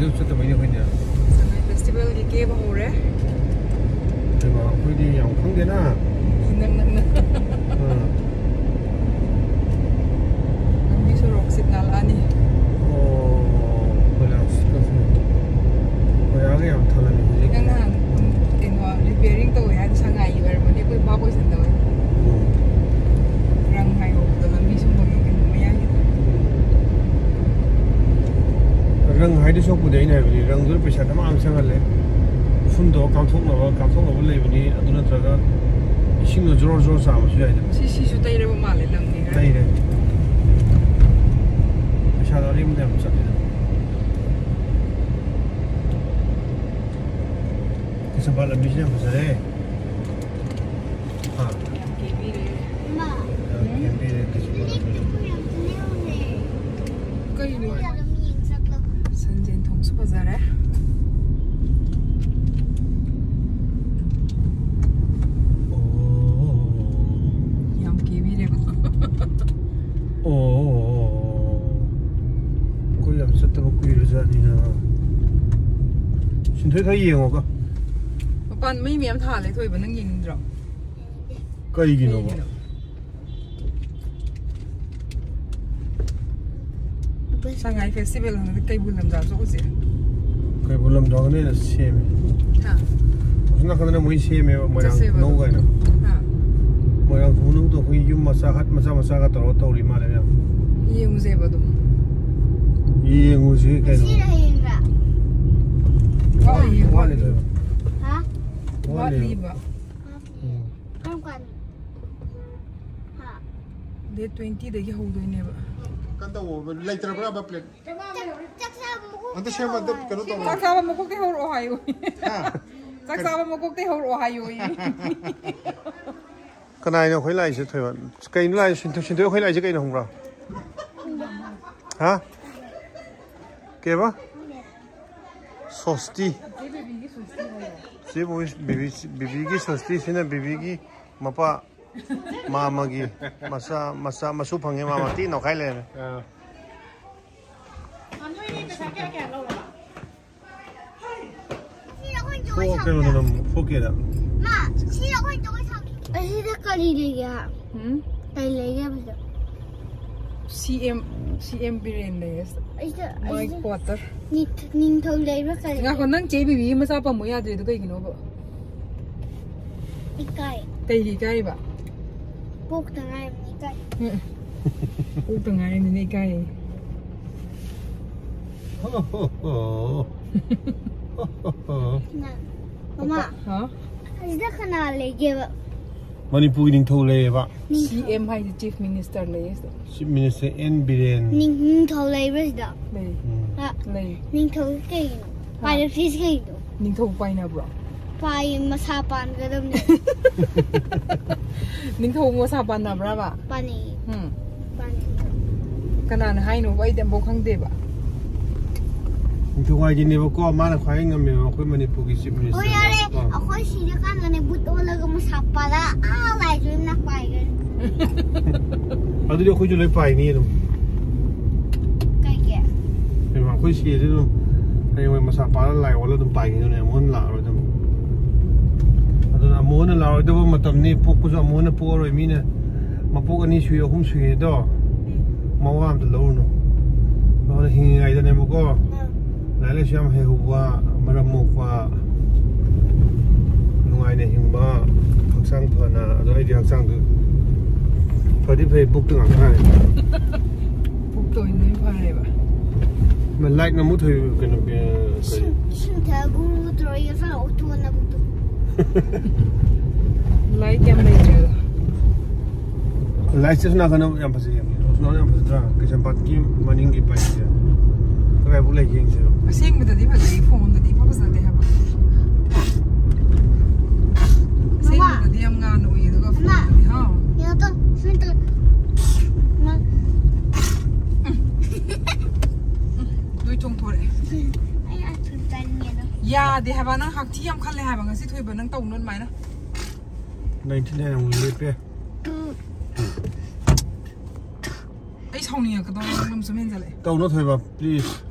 좀 쳤더만요 그냥. 페스티벌 이게 뭐래? 대박. 우리 양평대나. 낭낭낭. ꯎꯐꯨꯟꯗꯣ ꯀꯥꯞꯊꯣꯛꯅꯕ ꯀꯥꯞꯊꯣꯛꯅꯕ ꯂꯩꯕꯅꯤ ꯑꯗꯨ ꯅꯠꯇ꯭ꯔꯒ ꯏꯁꯤꯡꯗꯣ ꯖꯣꯔ ꯖꯣꯔ ꯆꯥꯝꯕꯁꯨ ꯌꯥꯏꯗꯅ ꯁꯤ ꯁꯤꯁꯨ ꯇꯩꯔꯕ ꯃꯥꯜꯂꯦ ꯂꯪꯅꯤ ꯈꯔ ꯇꯩꯔꯦ ꯄꯩꯁꯥꯗꯣ ꯑꯔꯦꯝꯕꯗ ꯌꯥꯝ ꯆꯠꯂꯤꯗ ꯀꯩꯁꯝꯄꯥꯠ ꯂꯝꯕꯤꯁꯤ ꯌꯥꯝ ꯐꯖꯔꯦ 想推推贏我噶。我扮咩名塔你推唔能贏咗。個意見咯喎。Shanghai Festival là cái cây bùn làm giàu chỗ gì? Cây bùn làm giàu cái này là xem. Ha. Chúng ta không nên muốn xem mà mà đang nấu cái nào. Ha. Mà đang thu nấu tôi cũng dùng masa hat masa masa cái tàu tàu đi mà đấy. Yêu gì vậy đó? Yêu gì cái đó? What do you want to do? Hả? What do you want? Không cần Day 20 đấy cái hầu đôi này bà Cần đâu lấy tờ ra, bà lên. Chắc sao mà cũng Anh ta xem Chắc sao mà cũng cái hầu rồi Chắc sao cái này nó khối lại chứ thôi bạn Cây nó lại xin tôi khối lại chứ cây nó không rồi Hả? Kìa bà सोचती सिर्फ़ उस बीवी बीवी की सोचती से ना बीबी की मपा मामा की मसा मसा मसू फंगे मामा ती नौखाई ले रहे फो हाँ। तो कोई सामने ऐसे कर ही CM CM Biren này my quarter ni ning thong dai ba kai nga kon nang chebi bi ma sa pa mo ya de de kai no ba ikai kai hi kai ba pok ta ngai ni kai pok ta ngai ni kai ho ho ho ho ho ho mama. Ha is da khana le ge ba Manipuri ning thâu lê ba. CM hay là Chief Minister lê. Chief Minister N Biren. Ning Ninh thâu lê bớt đó. Lê. Ninh ừ. dạ. Ning thâu cái. Phải là phí cái đó. Ning thâu phải nào bro. Phải mà sa pan cái đó. Ning thâu mà sa pan nào bro ba. Pani. Hmm. Pani. Cái nào hay nó vậy thì bố không đi ba. Tunga jini bako mana kaya ngam ya aku mani pugi sip ni. Oh ya le, aku sini kan mani butuh lagu musapala, ala jadi nak kaya. Aduh dia aku jual kaya ni tu. Kaya. Memang aku sini tu, yang mani musapala lai walau tu kaya tu ni, mohon lah tu. Aduh nak mohon lah tu, macam ni fokus mohon pukul orang mina, mapuk ni suya hum suya dah. Mawam tu lalu no. Lalu hingai tu ni bako. Interest ꯌꯥꯝ ꯍꯩꯍꯧꯕ ꯃꯔꯝ ꯃꯣꯛꯄ ꯅꯨꯡꯉꯥꯏꯅ ꯍꯤꯡꯕ ꯍꯛꯆꯥꯡ ꯐꯅ ꯑꯗꯣ ꯑꯩꯗꯤ ꯍꯛꯆꯥꯡꯗꯨ ꯐꯗꯤ ꯐꯩ ꯄꯨꯛꯇ ꯉꯥꯛꯇ ꯉꯥꯏꯔꯦ ꯄꯨꯛꯇ ꯑꯣꯏꯅ ꯂꯣꯏ ꯐꯔꯦꯕ ꯂꯥꯏꯛꯅ ꯑꯃꯨꯛ ꯊꯣꯏ ꯀꯩꯅꯣ ꯁꯤꯟꯊꯒꯨꯝꯕ ꯇꯧꯔꯒ ꯐ ꯑꯣꯊꯣꯅ ꯄꯨꯛꯇꯣ ꯂꯥꯏꯛ ꯌꯥꯝ ꯂꯩꯇ꯭ꯔꯦꯗ ꯂꯥꯏꯛꯁꯤꯁꯨ ꯅꯥꯀꯟꯗ ꯌꯥꯝ ꯐꯖꯩ ꯌꯥꯝ ꯌꯥꯝ ꯐꯖꯗ꯭ꯔꯥ ꯀꯩꯁꯥꯝꯄꯥꯠꯀꯤ ꯃꯅꯤꯡꯒꯤ ꯄꯥꯏꯁꯦ Revo Leggings. Seguito di quello di fondo, di quello sta di Revo. Seguito di un anno, io devo fare di ho. Io to, sento. tôi Dui tong pore. Ai ai tu tan nido. Ya, di Revo nang hak ti am khan le Revo ngasi thui ba nang tong non mai na. Nang ti nang un le pe. Ai chong ni cái dong nam sum hen ja lại. Tong no thui ba, please.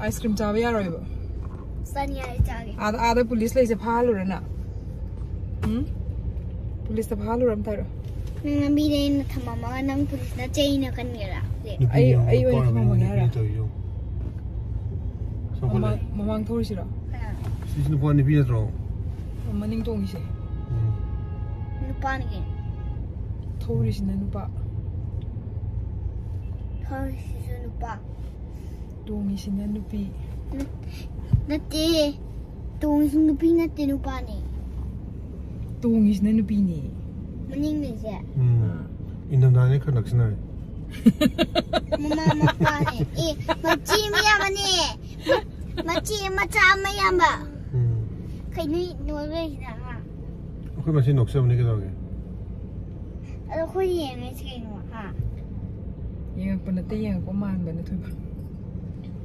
Ice cream 做的呀，right？Sunny 做的。啊，啊，那 police 呢？是怕了，right？哪？嗯？police 是怕了，right？我们那边那他妈妈，那 police 那贼，那可怜了。哎呦，哎呦，可怜了。妈妈，妈妈，偷了。是不？你爸那贼偷了。妈，你偷的是。你爸呢？偷的是那爸。偷的是你爸。ꯇꯣꯡꯉꯤꯁꯤꯅ ꯅꯨꯄꯤ ꯅꯠꯇꯦ ꯇꯣꯡꯉꯤꯁꯤꯅ ꯅꯨꯄꯤ ꯅꯠꯇꯦ ꯅꯨꯄꯥꯅꯦ ꯇꯣꯡꯉꯤꯁꯤꯅ ꯅꯨꯄꯤꯅꯦ ꯃꯅꯤꯡꯅꯤꯁꯦ ꯎꯝ ꯏꯟꯗꯝꯗꯥꯅꯦ ꯈꯔ ꯅꯛꯁꯤꯟꯅꯔꯦ ꯃꯃꯥ ꯃꯄꯥꯅꯦ ꯑꯦ ꯃꯆꯤ ꯃꯌꯥꯝꯕꯅꯦ ꯃꯆꯤ ꯃꯆꯥ ꯃꯌꯥꯝꯕ ꯀꯩꯅꯣ ꯅꯣꯔꯋꯦꯁꯤꯗ ꯑꯩꯈꯣꯏ ꯃꯁꯤ ꯅꯣꯛꯆꯕꯅꯤ ꯀꯩꯗꯧꯔꯒꯦ ꯑꯗꯣ ꯑꯩꯈꯣꯏ ꯌꯦꯡꯉꯤꯁꯤ ꯀꯩꯅꯣ ꯍꯥ ꯌꯦꯡꯉꯛꯄ ꯅꯠꯇꯦ ꯌꯦꯡꯉꯛꯄ ꯃꯥꯟꯕ ꯅꯠꯇꯣꯏꯕ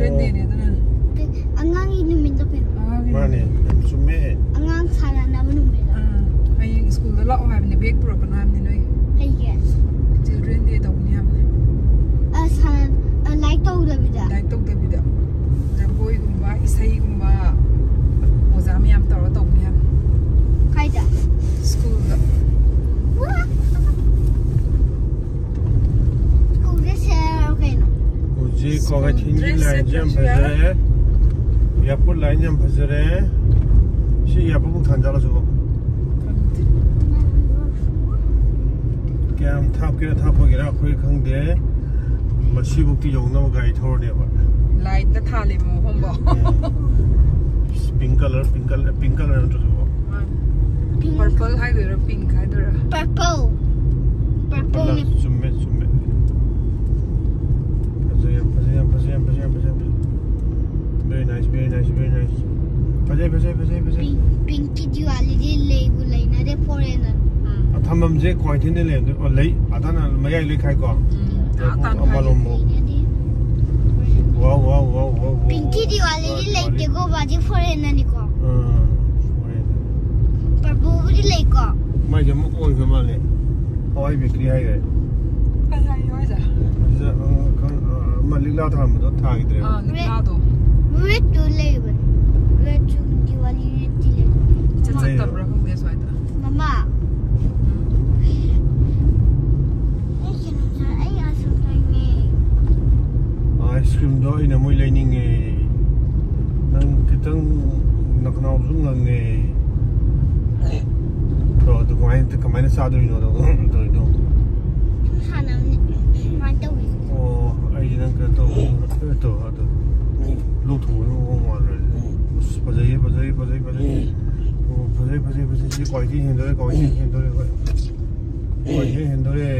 하양 칠드렌 데리더나 그 안강이 누민도 페노 아 많이 좀매 안강 살아남은 누민도 하양 스쿨다 라오 하브네 베이크 프로그램 하브네 너 Line से हम फंस रहे 시 야부분 단자로 주고. 그냥 탑길에 탑보기라 거기 강대 뭐 시국기 용나무 가이 토론이야 봐 라이트 타리 뭐 홈보 핑크 컬러 핑크 컬러 핑크 컬러 넣어 주고. 핑크 컬러 핑크 컬러. 퍼플. 퍼플. 좀매 좀매 Brazilian, Brazilian, Brazilian, Brazilian, Brazilian. Very nice, very nice, very nice. Brazil, Brazil, Brazil, Brazil. Pinky duality label line, not a foreigner. Athamam je quite in the land or late, Adana, may I look at go? Wow, wow, wow, wow. Pinky duality like they go body foreigner. like lake. My Jamu oil, the. How I be clear. Because I know. 이 비크리 하이게 하이 하이자 진짜 어그 말릴라 타면도 타기더래 아 나도 red to label red to diwali red to label 진짜 tabra kung des waita mama ai kina sa ai asu tani 아이스크림도 이나 뭐 레이닝에 난 그땐 나그나우 중앙에 또 그만 또 그만 사들이노 또 또. sana ma 또 하도 루트 오는 거 말을. 버저이 버저이 버저이 버저이. 어, 버저이 버저이 버저이 거기 핸들에 거기 핸들에 거기 핸들에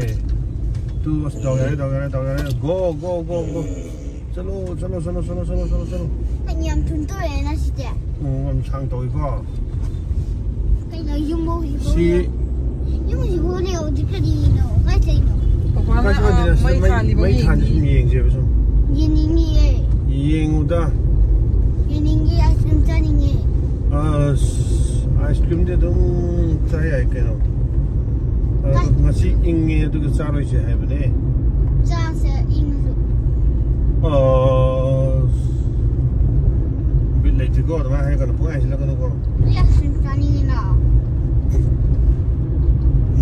तू दौड़े दौड़े दौड़े गो गो गो गो चलो चलो चलो चलो चलो चलो चलो anyam thun to na si te 음, 엄청 더이고 kai no yumbo yumbo 시 yumbo yumbo le o di kadi no kai sai no pagwana 가서 어디서 may khali 뭐 bang 칸지 yi 이행제 무슨 yiningi e 이행우다 yiningi asim taningi 아 아이스크림도 좀 짜야 할게요 어 맛이 잉에 두고 짜로 이제 해보네 cha se ingsu 어 빌레 지고 뭐 해가는 뭐가 있을까 그거 asim taningi na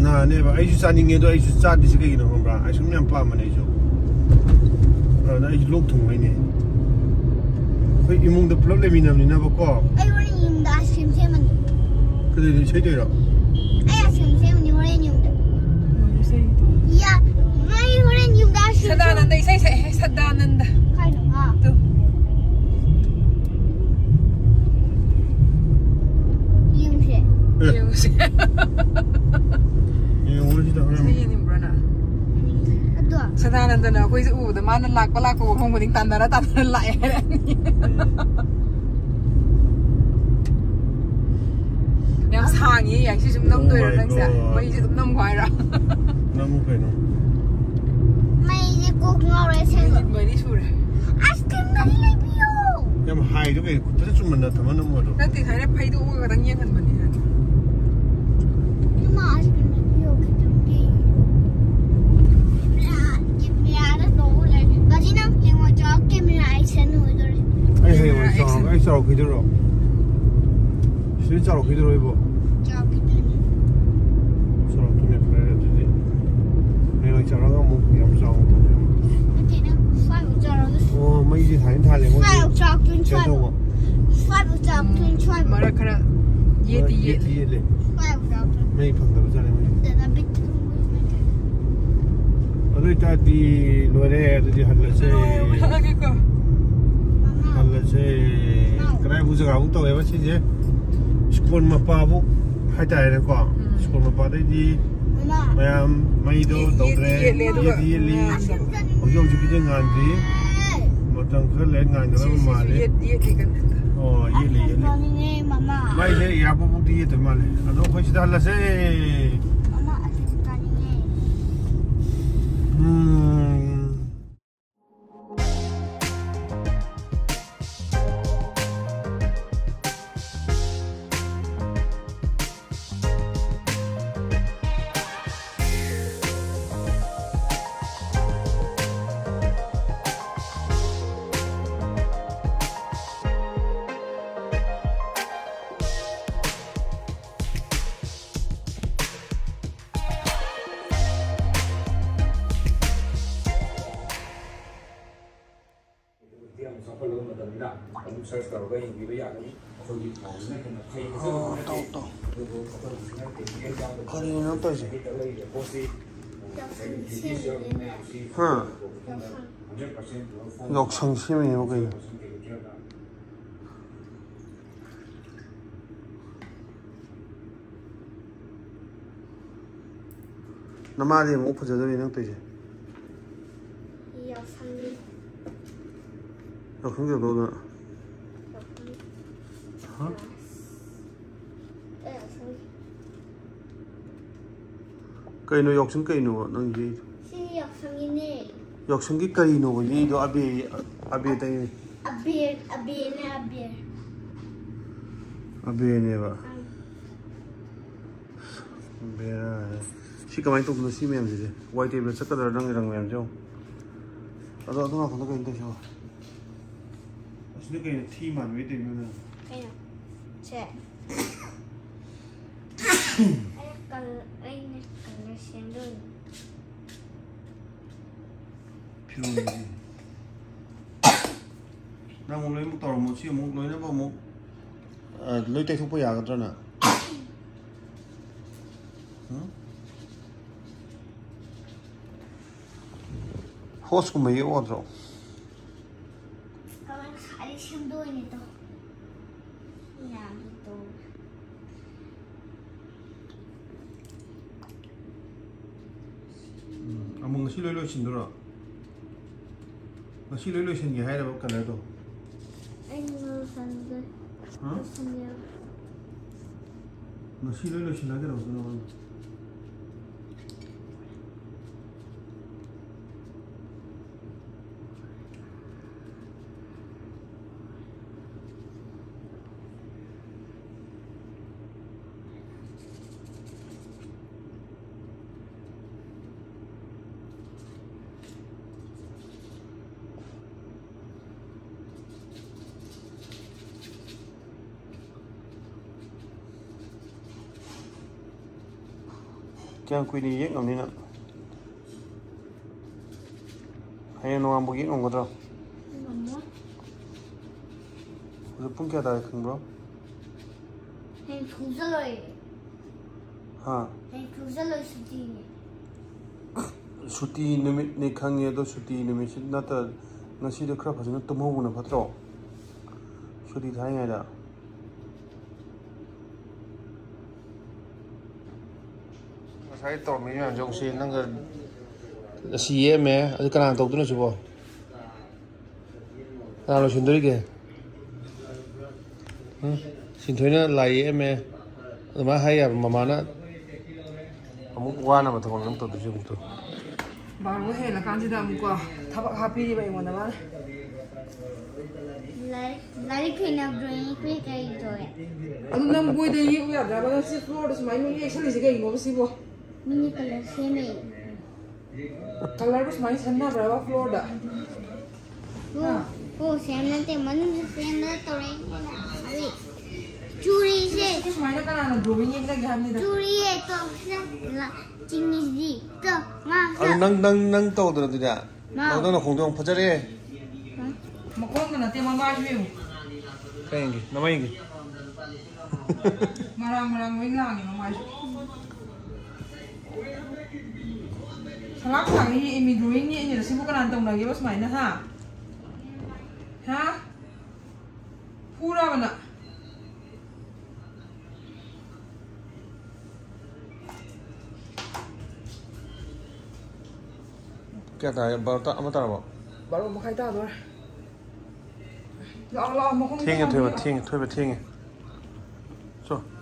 나 내가 아이스 짜닝에도 아이스 짜듯이 그기는 건가 아이스크림 안 빠면 해줘 어, 나 일로 통화이네. 그 이몽도 프로그램이 남니나 보고. 아이 원래 이몽도 아침 세면. 그래 이제 세대라. 아이 아침 세면 이 원래 이몽도. 이 세대. 야, 아이 원래 이몽도 아침. 사다는데 이 세세 ako isa uda ꯃꯥꯅ ꯂꯥꯛꯄ ꯂꯥꯛꯄ ꯃꯐꯝ ꯈꯨꯗꯤꯡ ꯇꯥꯟꯅꯔ ꯇꯥꯟꯅꯔ ꯂꯥꯛꯑꯦ ꯍꯥꯏꯔꯛꯑꯅꯤ ꯌꯥꯝ ꯁꯥꯡꯉꯤ ꯌꯥꯏꯁꯤ ꯁꯨꯝ ꯅꯝꯗꯣꯏꯔꯣ Oh my ꯅꯪꯁꯦ God. ꯃꯩꯁꯦ ꯑꯗꯨꯝ ꯅꯝꯈꯣ ꯍꯥꯏꯔꯣ Namu kayno. ꯃꯩꯁꯦ ꯀꯣꯛ ꯉꯥꯎꯔꯦ ꯑꯁꯦꯡꯕ ꯃꯤꯅꯤꯠ ꯃꯔꯤ ꯁꯨꯔꯦ ꯑꯁ ꯀꯔꯤꯝꯇꯗꯤ ꯂꯩꯕꯤꯌꯣ Yam high do kay kutra chumma na tama na mo do. ꯅꯠꯇꯦ ꯍꯥꯏꯅ ꯐꯩꯗꯣꯛꯑꯒ ꯈꯛꯇꯪ ꯌꯦꯡꯍꯟꯕꯅꯤ 실자로 그대로 실자로 그대로 입어 저랑 돈에 팔아야 되지 내가 저랑 한번 염사하고 어, 뭐 이제 다른 다 레몬. 수학 작품 수학. 수학 작품 수학. 뭐라 그래? 예디 예디 예디. 수학 작품. 왜 이판다고 잘해 뭐. 내가 비트. 어디 다디 노래 어디 할래지. 할래지. kerana buat segala untuk lepas ini je. Sekolah mapa bu, hai tanya ni kau. Sekolah mapa tu di, mayam, mayi do, tawre, dia dia ni. Oh jauh juga dia ngan di, matang kerja leh ngan kerja malam. Oh ini ni. Mai ni, ya apa pun dia tu malam. Aduh, kau cerita lah se. Hmm. 们村头跟一个亚的，可以跑那个嘛，可那个，可以跑那个，可以那个。嗯，要千七百多个亿。那妈的，我不知道你能对去。六千多吨。hot. Kaino yoksan kaino nang ji. Si yoksan ine. Yoksan ki kaino ji do abi abi tay. Abi abi ne abi. Abi ne ba. Bera. Si kamai to no si mem ji. White table sa kadar nang rang mem jo. Ado ado na kono kain to jo. Asne kain cái này wi te mi na. Kain. 냥 제 약간 아이네 약간 시endo 필요해. 나 오늘 뭐 따로 뭐 지금 뭐 너네 뭐 아, 너희 때 속보 야가잖아. 응? 호스 그 뭐이 어디로? 가만 살이 시endo 또 그냥 또 làm tôi à mong xin lỗi lỗi xin lỗi mà xin lỗi lỗi xin gì hay là bao cần đâu anh mơ phần rồi hả nó xin lỗi lỗi xin lỗi cái đầu của nó quinie ngam nina hay no ambo gi ngam godro giờ pung kia đại không bro? Hay không ra lời ha hay không ra lời suy đi suti nimit ne khangye do suti nimit na ta ngasi do khra phajna tumho na phatro đi thấy ya đó. ꯉꯁꯥꯏ ꯇꯧꯔꯝꯃꯤ ꯃꯌꯥꯝꯁꯦ ꯍꯧꯖꯤꯛ ꯅꯪꯒ ꯑꯁꯤ ꯌꯦꯛꯑꯝꯃꯦ ꯑꯗꯨ ꯀꯅꯥꯅ ꯇꯧꯗꯣꯏꯅꯣ ꯁꯤꯕꯣ ꯀꯅꯥ ꯂꯣꯏꯁꯤꯟꯗꯣꯔꯤꯒꯦ ꯎꯝ ꯁꯤꯟꯊꯣꯏꯅ ꯂꯥꯏ ꯌꯦꯛꯑꯝꯃꯦ ꯑꯗꯨꯃꯥꯏꯅ ꯍꯥꯏ ꯌꯥꯕ ꯃꯃꯥꯅ ꯑꯃꯨꯛ ꯋꯥꯅꯕ ꯊꯕꯛ ꯑꯃ ꯇꯧꯗꯣꯏꯁꯦ ꯑꯃꯨꯛꯇꯣ ꯕꯥꯔꯣ ꯍꯦꯜꯂꯀꯥꯟꯁꯤꯗ ꯑꯃꯨꯛꯀꯣ ꯊꯕꯛ ꯍꯥꯞꯄꯤꯔꯤꯕ ꯑꯩꯉꯣꯟꯗ ꯃꯥꯅ ꯂꯥꯏꯔꯤꯛ ꯐꯤꯅ ꯗ꯭ꯔꯣꯌꯤꯡ ꯐꯤ ꯀꯩ ꯇꯧꯋꯦ ꯑꯗꯨ ꯅꯪ ꯕꯣꯏꯗ ꯌꯦꯛꯎ ꯌꯥꯗ꯭ꯔꯕ ꯅꯪ ꯁꯤ ꯐ꯭ꯂꯣꯔꯗ ꯁꯨꯃꯥꯏꯅ ꯌꯦꯛꯁꯜꯂꯤꯁꯦ ꯀꯩꯒꯤꯅꯣꯕ ꯁꯤꯕꯣ mini color same ಕಲರ್ಸ್ ಮೈ ಚಂದ ಬ್ರವ ಫ್ಲೋರ್ಡ್ ಓ ಓ ಸೇಮ್ ನಂತೆ ಮನು ಸೇಮ್ ನ ತೊರೆ ಅರಿ ಚೂರಿ ಸೆ ಸುಮೈನ ಕಲಾನ ಡ್ರಾವಿಂಗ್ ಏಕ ಗ್ಯಾಮ್ನಿ ಚೂರಿ ಏ ತೋ ಸಲ ಚಿಂಗಿ ದಿ ತೋ ಮಾ ಅರು ನಂಗ್ ನಂಗ್ ನಂಗ್ ತೌದ್ರ ದಿನ ನೌದನ ಖೋಂದೋಂಗ್ ಫಜರೆ ಮಕೋಂಗ ನತೆ ಮಮಾಜ್ ವಿಯು ಕೈಂಗಿ ನಮೈಂಗಿ ಮರಾಂಗ್ ಮರಾಂಗ್ ವಿಂಗ್ ಲಾಂಗಿ ಮಮಾಜ್ 살랑 상이 이미 루잉이 이제 시부가 안 동나게 버스 많이 나하 하 후라바나 क्या था बारह अमर तारा बार बारह अमर खाई था तो यार अल्लाह अमर कौन ठीक है ठीक है ठीक है ठीक है ठीक है चलो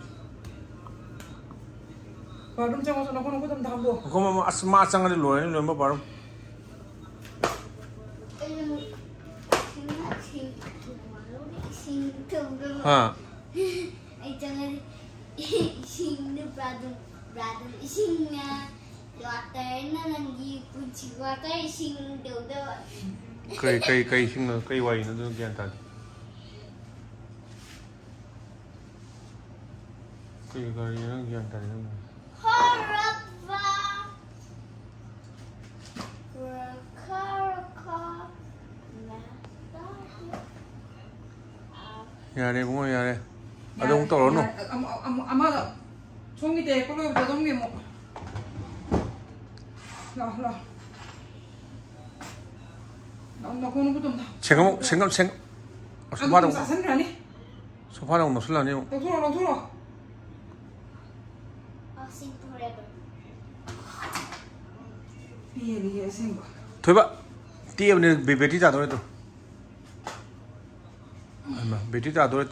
Barum cang masuk nakon aku tam dam bo. Kau mau asma cang ada luar ni lembab barum. Ha. Jangan ising ni bradu bradu isingnya water na. Cây cây cây ising nó cây vay nó đâu gian thật. Cây cây nó gian thật? 呀嘞，公公呀嘞，阿东打锣呢。阿妈，阿妈，阿妈，从你这过来，阿东你木。来来。老老公都不懂的。陈刚，陈刚，陈刚，说话的。陈刚，说话的，我们说两句。我走了，我走了。thôi bạn tiệm này bị bê tí giả thôi tôi 얼마 메리다 노래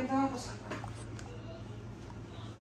Afiyet olsun.